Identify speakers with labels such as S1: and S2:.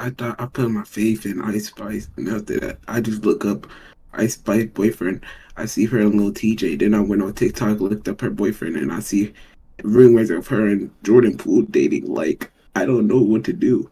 S1: I thought I put my faith in Ice Spice, and after that, I just look up Ice Spice boyfriend. I see her and Lil Tjay. Then I went on TikTok, looked up her boyfriend, and I see rumors of her and Jordan Poole dating. Like I don't know what to do.